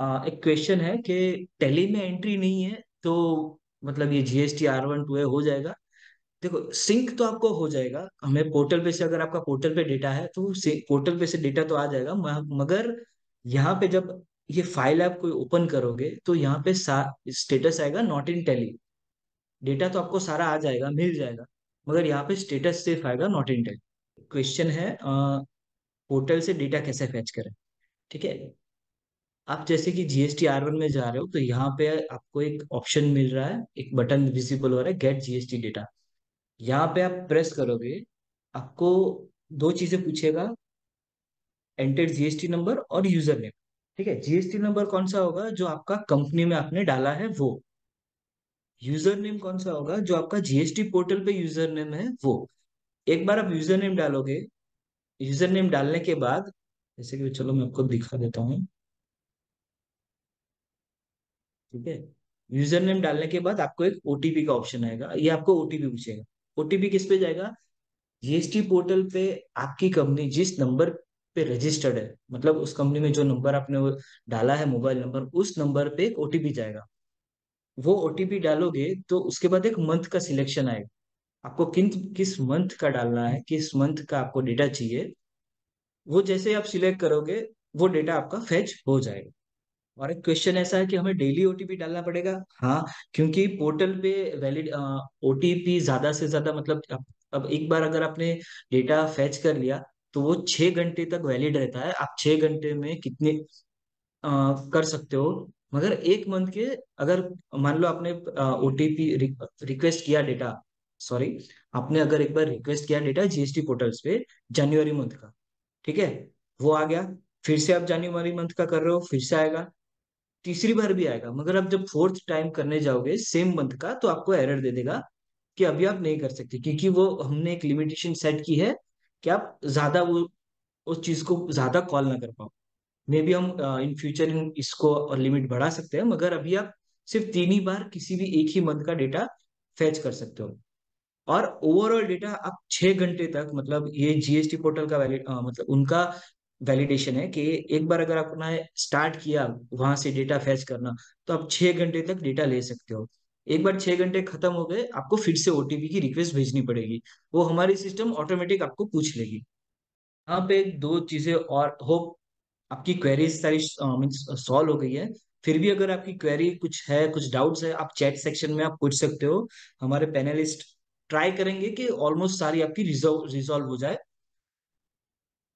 आ, एक क्वेश्चन है कि टैली में एंट्री नहीं है तो मतलब ये जीएसटी आर वन टू है जाएगा। देखो सिंक तो आपको हो जाएगा। हमें पोर्टल पे से अगर आपका पोर्टल पे डेटा है तो पोर्टल पे से डेटा तो आ जाएगा। मगर यहाँ पे जब ये फ़ाइल आप कोई ओपन करोगे तो यहाँ पे स्टेटस आएगा नॉट इन टेली डेटा तो आपको सारा आ जाएगा, मिल जाएगा, मगर यहाँ पे स्टेटस सिर्फ़ आएगा नॉट इन टेली क्वेश्चन है पोर्टल से डेटा कैसे फैच करें? ठीक है? आप जैसे कि जीएसटी आर वन में जा रहे हो तो यहाँ पे आपको एक ऑप्शन मिल रहा है, एक बटन विजिबल हो रहा है गेट जीएसटी डेटा यहाँ पे आप प्रेस करोगे, आपको दो चीज़ें पूछेगा एंटेड जीएसटी नंबर और यूज़र नेम ठीक है? जीएसटी नंबर कौन सा होगा? जो आपका कंपनी में आपने डाला है वो. यूज़र नेम कौन सा होगा? जो आपका जीएसटी पोर्टल पे यूज़र नेम है वो. एक बार आप यूज़र नेम डालोगे यूज़र नेम डालने के बाद, जैसे कि चलो मैं आपको दिखा देता हूँ. ठीक है? यूज़र नेम डालने के बाद आपको एक ओटीपी का ऑप्शन आएगा। ये आपको ओटीपी पूछेगा। ओटीपी किस पे जाएगा? जीएसटी पोर्टल पे आपकी कंपनी जिस नंबर पे रजिस्टर्ड है मतलब उस कंपनी में जो नंबर आपने डाला है मोबाइल नंबर उस नंबर पे एक ओटीपी जाएगा। वो ओटीपी डालोगे तो उसके बाद एक मंथ का सिलेक्शन आएगा। आपको किन, किस मंथ का डालना है, किस मंथ का आपको डेटा चाहिए, वो जैसे आप सिलेक्ट करोगे, वो डेटा आपका फेच हो जाएगा। और एक क्वेश्चन ऐसा है कि हमें डेली ओटीपी डालना पड़ेगा। हाँ क्योंकि पोर्टल पे वैलिड ओटीपी ज़्यादा से ज़्यादा मतलब अब, अब एक बार अगर आपने डेटा फेच कर लिया तो वो छह घंटे तक वैलिड रहता है। आप छह घंटे में कितने आ, कर सकते हो। मगर एक मंथ के अगर मान लो आपने ओटीपी रिक्वेस्ट किया डेटा सॉरी आपने अगर एक बार रिक्वेस्ट किया डेटा जीएसटी पोर्टल्स पे जनवरी मंथ का ठीक है? वो आ गया। फिर से आप जनवरी मंथ का कर रहे हो फिर से आएगा। तीसरी बार भी आएगा। मगर आप जब फोर्थ टाइम करने जाओगे सेम मंथ का तो आपको एरर दे देगा कि अभी आप नहीं कर सकते। क्योंकि वो हमने एक लिमिटेशन सेट की है कि आप ज़्यादा वो, उस चीज़ को ज़्यादा कॉल ना कर पाओ। मे बी हम इन फ्यूचर इसको लिमिट बढ़ा सकते हैं, मगर अभी आप सिर्फ़ तीन ही बार किसी भी एक ही मंथ का डेटा फैच कर सकते हो। और ओवरऑल डेटा आप छह घंटे तक मतलब ये जीएसटी पोर्टल का वैलिड मतलब उनका वैलिडेशन है कि एक बार अगर आपने स्टार्ट किया, वहाँ से डेटा फैच करना तो आप छह घंटे तक डेटा ले सकते हो। एक बार छह घंटे खत्म हो गए, आपको फिर से ओटीपी की रिक्वेस्ट भेजनी पड़ेगी। वो हमारी सिस्टम ऑटोमेटिक आपको पूछ लेगी। यहाँ पे दो चीज़ें और होप आपकी क्वेरीज सारी मीन्स सॉल्व हो गई है। फिर भी अगर आपकी क्वेरी कुछ है, कुछ डाउट्स है, आप चैट सेक्शन में आप पूछ सकते हो। हमारे पैनलिस्ट ट्राई करेंगे कि ऑलमोस्ट सारी आपकी रिजॉल्व रिजॉल्व हो जाए।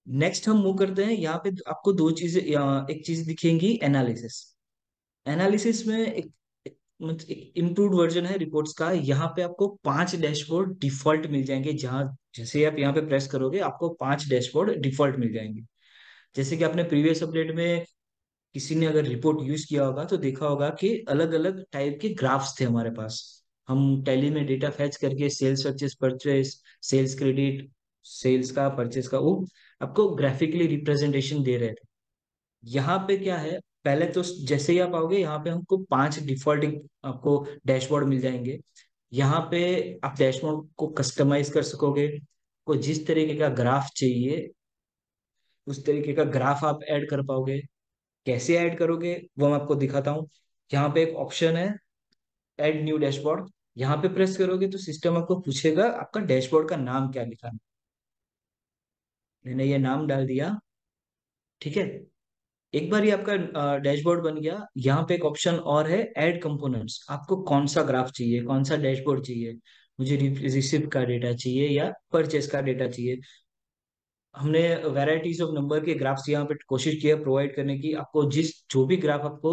नेक्स्ट हम मूव करते हैं। यहाँ पे आपको दो चीज़ें एक चीज़ दिखेंगी एनालिसिस एनालिसिस में एक इम्प्रूव वर्जन है रिपोर्ट्स का। यहाँ पे आपको पाँच डैशबोर्ड डिफ़ॉल्ट मिल जाएँगे। जहाँ, जैसे आप यहाँ पे प्रेस करोगे, आपको पाँच डैशबोर्ड डिफ़ॉल्ट मिल जाएँगे। जैसे कि आपने प्रीवियस अपडेट में किसी ने अगर रिपोर्ट यूज़ किया होगा तो देखा होगा कि अलग अलग टाइप के ग्राफ्स थे हमारे पास। हम टैली में डेटा फैच करके sales purchase purchase sales credit sales का परचेस का वो आपको ग्राफिकली रिप्रेजेंटेशन दे रहे थे। यहाँ पे क्या है, पहले तो जैसे ही आप आओगे, यहाँ पे हमको पाँच डिफ़ॉल्ट आपको डैशबोर्ड मिल जाएँगे। यहाँ पे आप डैशबोर्ड को कस्टमाइज कर सकोगे। को जिस तरीके का ग्राफ चाहिए, उस तरीके का ग्राफ आप ऐड कर पाओगे। कैसे ऐड करोगे, वो मैं आपको दिखाता हूँ। यहाँ पे एक ऑप्शन है ऐड न्यू डैशबोर्ड यहाँ पे प्रेस करोगे तो सिस्टम आपको पूछेगा आपका डैशबोर्ड का नाम क्या लिखा मैंने ये नाम डाल दिया, ठीक है? एक बार ये आपका डैशबोर्ड बन गया, यहाँ पे एक ऑप्शन और है, ऐड कंपोनेंट्स। आपको कौन सा ग्राफ चाहिए, कौन सा डैशबोर्ड चाहिए? मुझे रिसिप्ट का डेटा चाहिए या परचेस का डेटा चाहिए? हमने वेराइटीज ऑफ़ नंबर के ग्राफ्स यहाँ पे कोशिश की है प्रोवाइड करने की। आपको जिस, जो भी ग्राफ आपको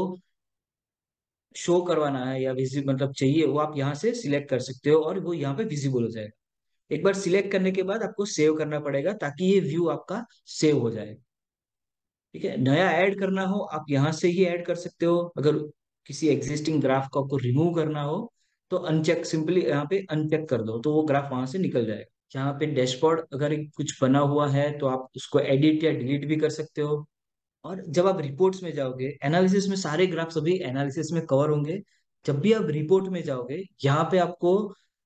शो करवाना है या विजिबल मतलब चाहिए, वो आप यहाँ से सिलेक्ट कर सकते हो और वो यहाँ पे विजिबल हो जाएगा। एक बार सिलेक्ट करने के बाद आपको सेव करना पड़ेगा ताकि ये व्यू आपका सेव हो जाए। ठीक है? नया ऐड करना हो, आप यहाँ से ही ऐड कर सकते हो। अगर किसी एग्जिस्टिंग ग्राफ को आपको रिमूव करना हो तो अनचेक सिंपली यहाँ पे अनचेक कर दो तो वो ग्राफ वहाँ से निकल जाएगा। यहाँ पे डैशबोर्ड अगर कुछ बना हुआ है तो आप उसको एडिट या डिलीट भी कर सकते हो। और जब आप रिपोर्ट्स में जाओगे एनालिसिस में सारे ग्राफ्स अभी एनालिसिस में कवर होंगे। जब भी आप रिपोर्ट में जाओगे, यहाँ पे आपको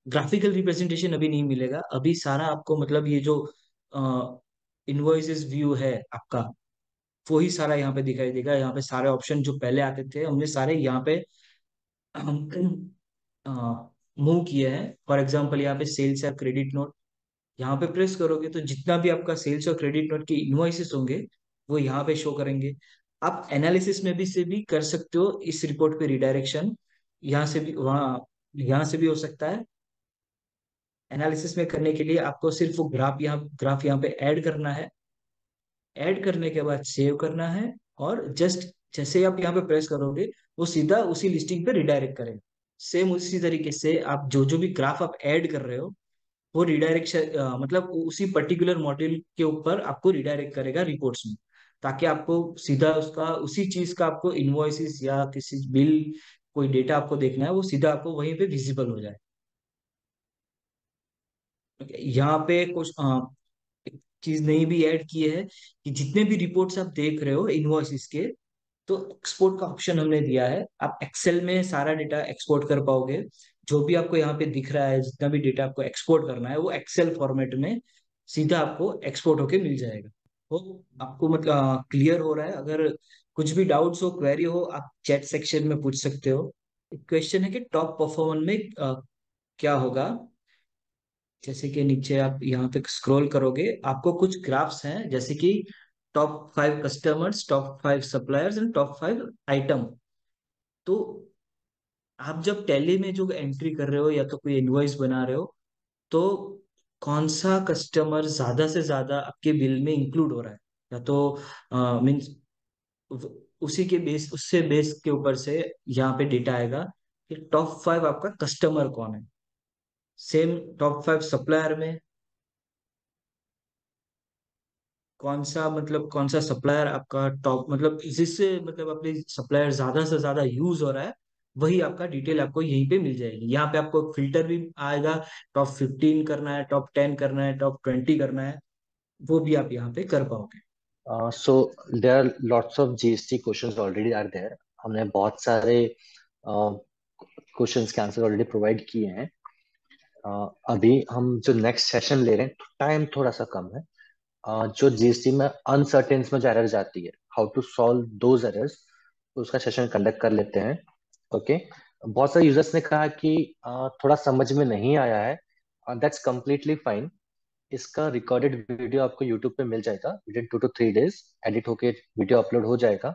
ग्राफिकल रिप्रेजेंटेशन अभी नहीं मिलेगा। अभी सारा आपको मतलब ये जो इनवॉइसेस व्यू है आपका, वो ही सारा यहाँ पे दिखाई देगा। यहाँ पे सारे ऑप्शन जो पहले आते थे हमने सारे यहाँ पे मूव किए हैं। फॉर एग्ज़ाम्पल यहाँ पे सेल्स या क्रेडिट नोट यहाँ पे प्रेस करोगे तो जितना भी आपका सेल्स और क्रेडिट नोट के इनवॉइसेस होंगे, वो यहाँ पे शो करेंगे। आप एनालिसिस में भी से भी कर सकते हो, इस रिपोर्ट पे रिडायरेक्शन यहाँ से भी, वहाँ, यहाँ से भी हो सकता है। एनालिसिस में करने के लिए आपको सिर्फ़ वो ग्राफ यहाँ ग्राफ यहाँ पे ऐड करना है। ऐड करने के बाद सेव करना है और जस्ट जैसे आप यहाँ पे प्रेस करोगे, वो सीधा उसी लिस्टिंग पे रिडायरेक्ट करेगा। सेम उसी तरीके से आप जो जो भी ग्राफ आप ऐड कर रहे हो, वो रिडायरेक्शन मतलब उसी पर्टिकुलर मॉड्यूल के ऊपर आपको रिडायरेक्ट करेगा रिपोर्ट्स में। ताकि आपको सीधा उसका, उसी चीज़ का आपको इन्वॉइसिस या किसी बिल कोई डेटा आपको देखना है, वो सीधा आपको वहीं पे विजिबल हो जाए। यहाँ पे कुछ चीज़ नहीं भी ऐड की है कि जितने भी रिपोर्ट्स आप देख रहे हो इनवॉइसिस के तो एक्सपोर्ट का ऑप्शन हमने दिया है। आप एक्सेल में सारा डेटा एक्सपोर्ट कर पाओगे। जो भी आपको यहाँ पे दिख रहा है जितना भी डेटा आपको एक्सपोर्ट करना है वो एक्सेल फॉर्मेट में सीधा आपको एक्सपोर्ट होके मिल जाएगा। तो आपको मतलब क्लियर हो रहा है। अगर कुछ भी डाउट्स हो क्वेरी हो आप चैट सेक्शन में पूछ सकते हो। क्वेश्चन है कि टॉप परफॉर्मेंस में अ, क्या होगा? जैसे कि नीचे आप यहाँ पे स्क्रॉल करोगे, आपको कुछ ग्राफ्स हैं, जैसे कि top five customers top five suppliers and top five item तो आप जब टैली में जो एंट्री कर रहे हो या तो कोई इनवॉइस बना रहे हो तो कौन सा कस्टमर ज़्यादा से ज़्यादा आपके बिल में इंक्लूड हो रहा है? या तो मीन्स उसी के बेस उससे बेस के ऊपर से यहाँ पे डेटा आएगा कि टॉप फाइव आपका कस्टमर कौन है। सेम टॉप फाइव सप्लायर में कौन सा मतलब कौन सा सप्लायर आपका टॉप मतलब जिससे मतलब अपने सप्लायर ज़्यादा से ज़्यादा यूज़ हो रहा है, वही आपका डिटेल आपको यहीं पे मिल जाएगी। यहाँ पे आपको फ़िल्टर भी आएगा, टॉप फिफ्टीन करना है, टॉप टेन करना है, टॉप ट्वेंटी करना है, वो भी आप यहाँ पे कर पाओगे। So there are lots of GST questions already are there हमने बहुत सारे क्वेश्चंस के आंसर ऑलरेडी प्रोवाइड किए हैं। अभी हम जो नेक्स्ट सेशन ले रहे हैं टाइम थोड़ा सा कम है। uh, जो जीएसटी में अनसर्टेन्स में जो एरर्स आती है how to solve those errors उसका सेशन कंडक्ट कर लेते हैं ओके बहुत सारे यूज़र्स ने कहा कि uh, थोड़ा समझ में नहीं आया है दैट्स कंप्लीटली फाइन इसका रिकॉर्डेड वीडियो आपको यूट्यूब पे मिल जाएगा with in two two three days edit होके वीडियो अपलोड हो जाएगा।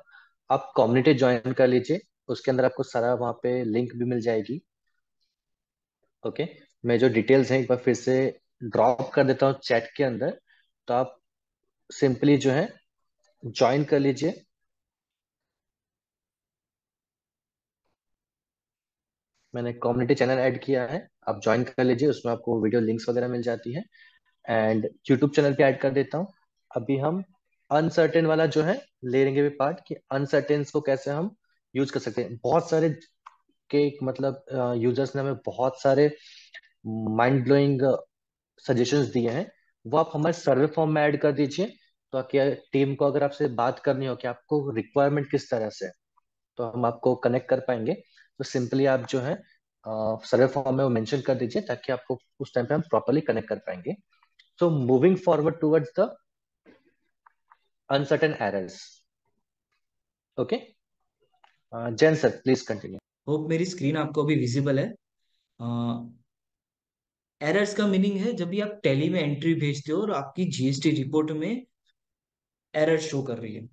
आप कम्युनिटी ज्वाइन कर लीजिए उसके अंदर आपको सारा वहाँ पे लिंक भी मिल जाएगी ओके okay? मैं जो डिटेल्स हैं एक बार फिर से ड्रॉप कर देता हूँ चैट के अंदर। तो आप सिंपली जो है ज्वाइन कर लीजिए। मैंने कम्युनिटी चैनल ऐड किया है। आप ज्वाइन कर लीजिए, उसमें आपको वीडियो लिंक्स वगैरह मिल जाती है। एंड यूट्यूब चैनल पे ऐड कर देता हूँ। अभी हम अनसर्टेन वाला जो है, ले लेंगे भी पार्ट कि अनसर्टेन को कैसे हम यूज़ कर सकते हैं। बहुत सारे के मतलब यूज़र्स ने हमें बहुत सारे माइंड ब्लोइंग सजेशंस दिए हैं वो आप हमारे सर्वे फॉर्म में ऐड कर दीजिए तो क्या टीम को अगर आपसे बात करनी हो कि आपको रिक्वायरमेंट किस तरह से है तो हम आपको कनेक्ट कर पाएँगे तो सिंपली आप जो है सर्वे फॉर्म में वो मेंशन कर दीजिए ताकि आपको उस टाइम पे हम प्रॉपरली कनेक्ट कर पाएँगे सो मूविंग फॉरवर्ड towards द errors. Okay. Uh, Jen sir, please continue. Hope मेरी स्क्रीन आपको अभी विजिबल है एरर्स का मीनिंग है जब भी आप टैली में एंट्री भेजते हो और आपकी जीएसटी रिपोर्ट में एरर शो कर रही है।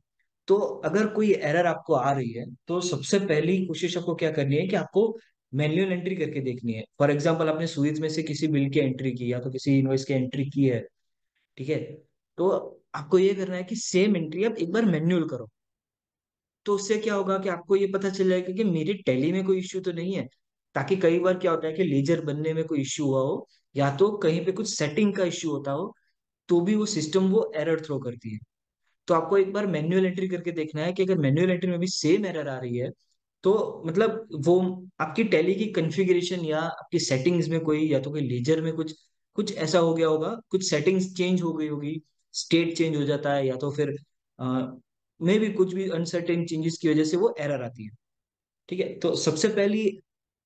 तो अगर कोई एरर आपको आ रही है तो सबसे पहली कोशिश आपको क्या करनी है कि आपको मैन्युअल एंट्री करके देखनी है। फॉर एग्ज़ाम्पल आपने सुइज में से किसी बिल की एंट्री की या तो किसी इनवॉइस की एंट्री की है, ठीक है? तो आपको ये करना है कि सेम एंट्री आप एक बार मैन्युअल करो। तो उससे क्या होगा कि आपको ये पता चल जाएगा कि मेरी टैली में कोई इश्यू तो नहीं है। ताकि कई बार क्या होता है कि लेजर बनने में कोई इश्यू हुआ हो, या तो कहीं पे कुछ सेटिंग का इश्यू होता हो तो भी वो सिस्टम वो एरर थ्रो करती है। तो आपको एक बार मैन्युअल एंट्री करके देखना है कि अगर मैन्युअल एंट्री में भी सेम एरर आ रही है तो मतलब वो आपकी टैली की कॉन्फ़िगरेशन या आपकी सेटिंग्स में कोई, या तो कोई लेजर में कुछ कुछ ऐसा हो गया होगा, कुछ सेटिंग्स चेंज हो गई होगी स्टेट चेंज हो जाता है, या तो फिर मे भी कुछ भी अनसर्टेन चेंजेस की वजह से वो एरर आती है। ठीक है? तो सबसे पहली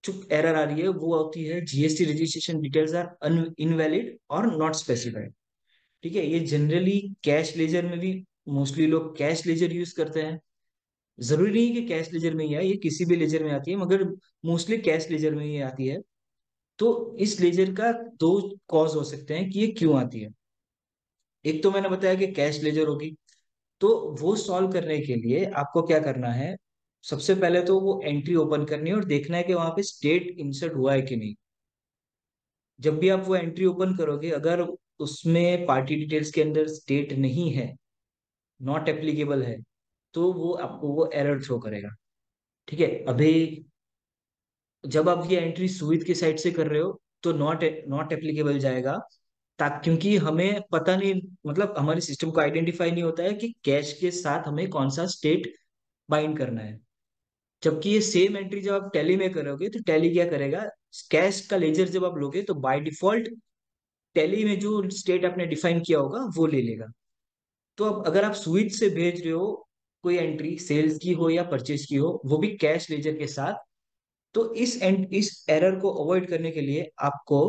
जो एरर आ रही है, वो होती है GST registration details are invalid or not specified ठीक है, ये जनरली कैश लेजर में भी मोस्टली लोग कैश लेजर यूज़ करते हैं। ज़रूरी नहीं कि कैश लेजर में ही है ये किसी भी लेजर में आती है, मगर मोस्टली कैश लेजर में ही आती है। तो इस लेजर का दो कॉज हो सकते हैं कि ये क्यों आती है। एक तो मैंने बताया कि कैश लेजर होगी। तो वो सॉल्व करने के लिए आपको क्या करना है सबसे पहले तो वो एंट्री ओपन करनी है और देखना है कि वहाँ पे स्टेट इंसर्ट हुआ है कि नहीं। जब भी आप वो एंट्री ओपन करोगे, अगर उसमें पार्टी डिटेल्स के अंदर स्टेट नहीं है नॉट एप्लीकेबल है तो वो आपको वो एरर थ्रो करेगा। ठीक है? अभी जब आप ये एंट्री सुविध के साइड से कर रहे हो तो नॉट नॉट एप्लीकेबल जाएगा, ताकि, क्योंकि हमें पता नहीं मतलब हमारे सिस्टम को आइडेंटिफाई नहीं होता है कि कैश के साथ हमें कौन सा स्टेट बाइंड करना है। जबकि ये सेम एंट्री जब आप टैली में करोगे तो टैली क्या करेगा? कैश का लेजर जब आप लोगे तो बाय डिफ़ॉल्ट टैली में जो स्टेट आपने डिफाइन किया होगा, वो ले लेगा। तो अब अगर आप स्विच से भेज रहे हो, कोई एंट्री सेल्स की हो या परचेज की हो, वो भी कैश लेजर के साथ तो इस एंड इस एरर को अवॉइड करने के लिए आपको,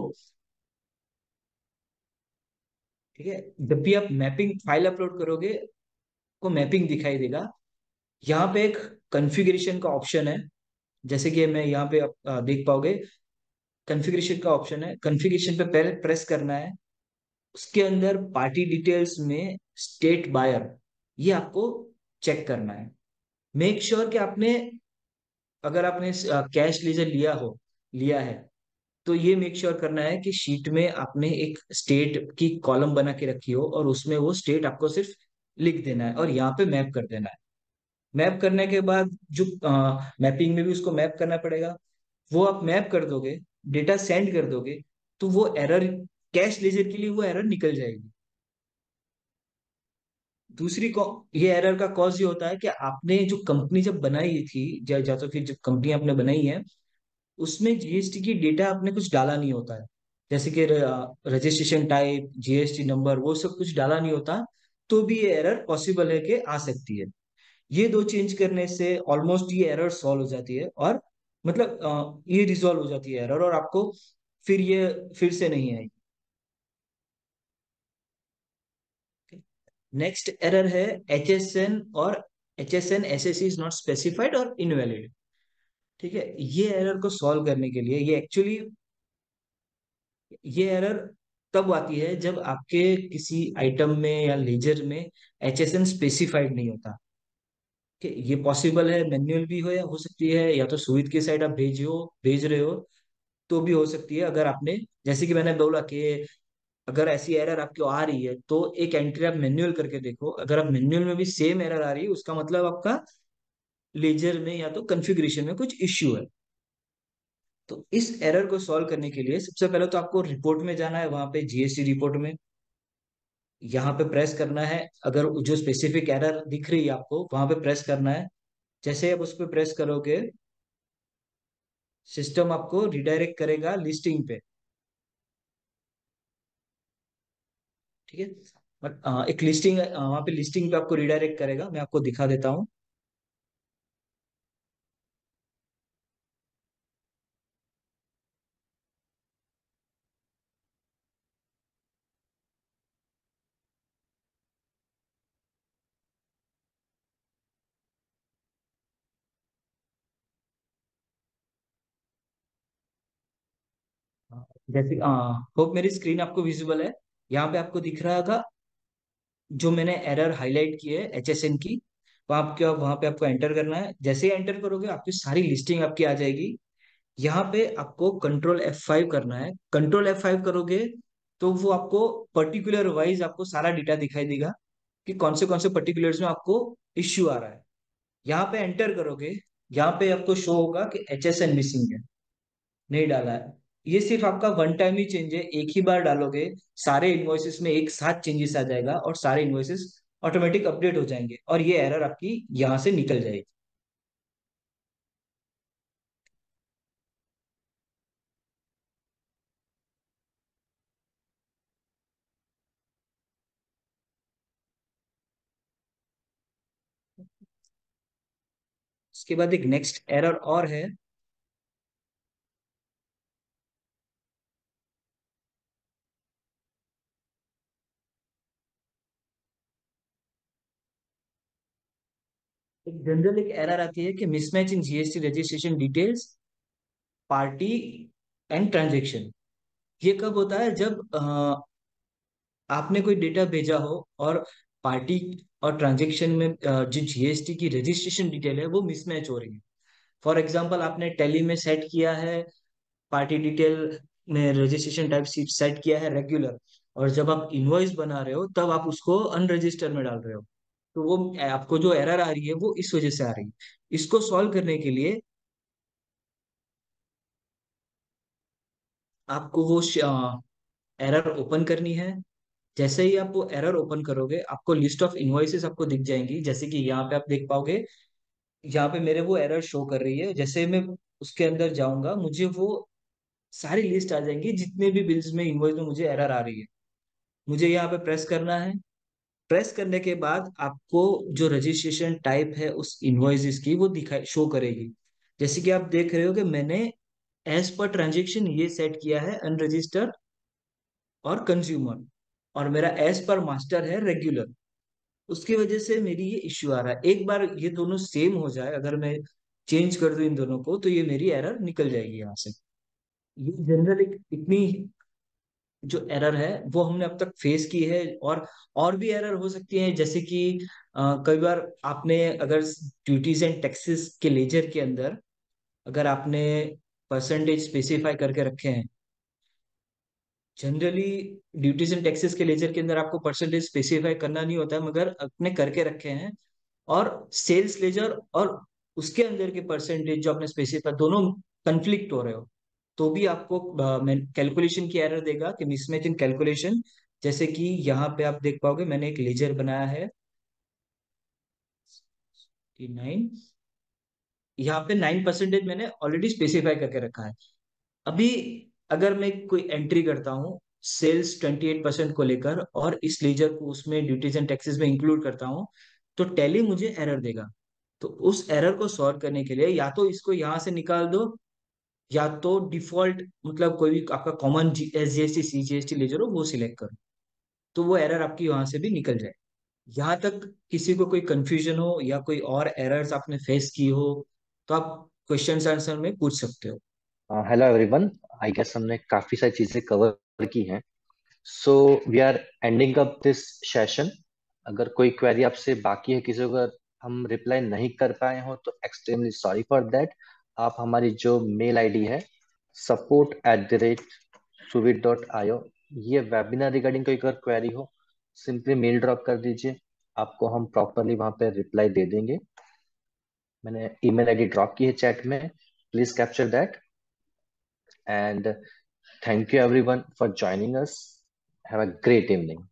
ठीक है, जब भी आप मैपिंग फ़ाइल अपलोड करोगे, को मैपिंग दिखाई देगा। यहाँ पे एक कॉन्फ़िगरेशन का ऑप्शन है। जैसे कि मैं यहाँ पे आप देख पाओगे कॉन्फ़िगरेशन का ऑप्शन है। कॉन्फ़िगरेशन पे पहले प्रेस करना है। उसके अंदर पार्टी डिटेल्स में स्टेट बायर ये आपको चेक करना है। मेक श्योर sure कि आपने, अगर आपने कैश लेजर लिया हो, लिया है तो ये मेक श्योर sure करना है कि शीट में आपने एक स्टेट की कॉलम बना के रखी हो और उसमें वो स्टेट आपको सिर्फ़ लिख देना है और यहाँ पे मैप कर देना है। मैप करने के बाद जो आ, मैपिंग में भी उसको मैप करना पड़ेगा। वो आप मैप कर दोगे डेटा सेंड कर दोगे तो वो एरर कैश लेजर के लिए वो एरर निकल जाएगी। दूसरी ये एरर का कॉज ये होता है कि आपने जो कंपनी जब बनाई थी या जा, तो फिर जब कंपनी आपने बनाई है उसमें जीएसटी की डेटा आपने कुछ डाला नहीं होता है। जैसे कि रजिस्ट्रेशन टाइप जीएसटी नंबर वो सब कुछ डाला नहीं होता तो भी ये एरर पॉसिबल है कि आ सकती है। ये दो चेंज करने से ऑलमोस्ट ये एरर सॉल्व हो जाती है और मतलब ये रिजॉल्व हो जाती है एरर और आपको फिर ये, फिर से नहीं आएगी। नेक्स्ट एरर है H S N or H S N S S is not specified or invalid ठीक है? ये एरर को सॉल्व करने के लिए ये एक्चुअली ये एरर तब आती है जब आपके किसी आइटम में या लेजर में एच एस एन स्पेसिफाइड नहीं होता। कि ये पॉसिबल है मैन्युअल भी हो या हो सकती है, या तो सुविध के साइड आप भेज हो, भेज रहे हो तो भी हो सकती है। अगर आपने, जैसे कि मैंने बोला कि अगर ऐसी एरर आपकी आ रही है तो एक एंट्री आप मैन्युअल करके देखो। अगर आप मैन्युअल में भी सेम एरर आ रही है, उसका मतलब आपका लेजर में या तो कॉन्फ़िगरेशन में कुछ इश्यू है। तो इस एरर को सॉल्व करने के लिए सबसे पहले तो आपको रिपोर्ट में जाना है, वहाँ पे जीएसटी रिपोर्ट में। यहाँ पे प्रेस करना है। अगर जो स्पेसिफिक एरर दिख रही है आपको, वहाँ पे प्रेस करना है। जैसे आप उस पर प्रेस करोगे सिस्टम आपको रिडायरेक्ट करेगा लिस्टिंग पे। ठीक है? एक लिस्टिंग वहाँ पे लिस्टिंग पे आपको रिडायरेक्ट करेगा। मैं आपको दिखा देता हूँ। जैसे होप मेरी स्क्रीन आपको विजिबल है। यहाँ पे आपको दिख रहा था जो मैंने एरर हाईलाइट की है एच एस एन की वहाँ वहाँ पे आपको एंटर करना है। जैसे ही एंटर करोगे, आपकी सारी लिस्टिंग आपकी आ जाएगी। यहाँ पे आपको कंट्रोल एफ़ फाइव करना है। कंट्रोल एफ़ फाइव करोगे तो वो आपको पर्टिकुलर वाइज आपको सारा डेटा दिखाई देगा कि कौन से कौन से पर्टिकुलर्स में आपको इश्यू आ रहा है। यहाँ पे एंटर करोगे, यहाँ पे आपको शो होगा कि एच एस एन मिसिंग है। नहीं डाला है। ये सिर्फ़ आपका वन टाइम ही चेंज है, एक ही बार डालोगे, सारे इन्वॉइसेस में एक साथ चेंजेस आ जाएगा और सारे इन्वॉइसेस ऑटोमेटिक अपडेट हो जाएँगे और ये एरर आपकी यहाँ से निकल जाएगी। उसके बाद एक नेक्स्ट एरर और है। जनरल एक एरर आती है कि mismatch in GST registration details party and transaction ये कब होता है? जब अ, आपने कोई डेटा भेजा हो और पार्टी और ट्रांजेक्शन में जो जीएसटी की रजिस्ट्रेशन डिटेल है वो मिसमैच हो रही है। फॉर एग्ज़ाम्पल आपने टैली में सेट किया है पार्टी डिटेल में रजिस्ट्रेशन टाइप सेट किया है रेगुलर और जब आप इनवॉइस बना रहे हो तब आप उसको अनरजिस्टर में डाल रहे हो। तो वो आपको जो एरर आ रही है, वो इस वजह से आ रही है। इसको सॉल्व करने के लिए आपको वो एरर ओपन करनी है। जैसे ही आप वो एरर ओपन करोगे, आपको लिस्ट ऑफ़ इनवॉइसेस आपको दिख जाएँगी। जैसे कि यहाँ पे आप देख पाओगे, यहाँ पे मेरे वो एरर शो कर रही है। जैसे मैं उसके अंदर जाऊँगा, मुझे वो सारी लिस्ट आ जाएँगी, जितने भी बिल्स में इनवॉइस में मुझे एरर आ रही है। मुझे यहाँ पे प्रेस करना है। प्रेस करने के बाद आपको जो रजिस्ट्रेशन टाइप है उस इनवॉइसेस की वो दिखाई शो करेगी। जैसे कि आप देख रहे हो कि मैंने एज पर ट्रांजेक्शन ये सेट किया है अनरजिस्टर्ड और कंज्यूमर और मेरा एज पर मास्टर है रेगुलर उसकी वजह से मेरी ये इश्यू आ रहा है। एक बार ये दोनों सेम हो जाए, अगर मैं चेंज कर दूँ इन दोनों को तो ये मेरी एरर निकल जाएगी यहाँ से। ये जनरल इतनी जो एरर है, वो हमने अब तक फेस की है और और भी एरर हो सकती है। जैसे कि कई बार आपने अगर ड्यूटीज़ एंड टैक्सेस के लेजर के अंदर अगर आपने परसेंटेज स्पेसिफाई करके रखे हैं जनरली ड्यूटीज़ एंड टैक्सेस के लेजर के अंदर आपको परसेंटेज स्पेसिफाई करना नहीं होता है मगर अपने करके रखे हैं और सेल्स लेजर और उसके अंदर के परसेंटेज जो आपने स्पेसिफाई दोनों कंफ्लिक्ट हो रहे हो। तो भी आपको कैलकुलेशन की एरर देगा कि मिसमैच इन कैलकुलेशन जैसे कि यहाँ पे आप देख पाओगे मैंने एक लेजर बनाया है। नाइन यहाँ पे नाइन परसेंटेज मैंने ऑलरेडी स्पेसिफाई करके रखा है। अभी अगर मैं कोई एंट्री करता हूँ सेल्स ट्वेंटी एट परसेंट को लेकर और इस लेजर को उसमें ड्यूटीज़ एंड टैक्सेस में इंक्लूड करता हूँ तो टैली मुझे एरर देगा। तो उस एरर को सॉल्व करने के लिए या तो इसको यहाँ से निकाल दो या तो डिफ़ॉल्ट मतलब कोई भी आपका common S G S T C G S T ledger हो वो सिलेक्ट करो। तो वो एरर आपकी वहाँ से भी निकल जाए। यहाँ तक किसी को कोई कंफ्यूजन हो या कोई और एरर्स आपने फेस की हो तो आप क्वेश्चन आंसर में पूछ सकते हो। हेलो एवरीवन आई गेस हमने काफ़ी सारी चीज़ें कवर की हैं। So we are ending up this session अगर कोई क्वेरी आपसे बाकी है, किसी को हम रिप्लाई नहीं कर पाए हो तो एक्सट्रीमली सॉरी फॉर दैट आप हमारी जो मेल आईडी है support at the rate Suvit dot io ये वेबिनार रिगार्डिंग कोई अगर क्वेरी हो सिंपली मेल ड्रॉप कर दीजिए, आपको हम प्रॉपरली वहाँ पे रिप्लाई दे देंगे। मैंने ईमेल आईडी ड्रॉप की है चैट में please capture that and thank you everyone for joining us. Have a great evening.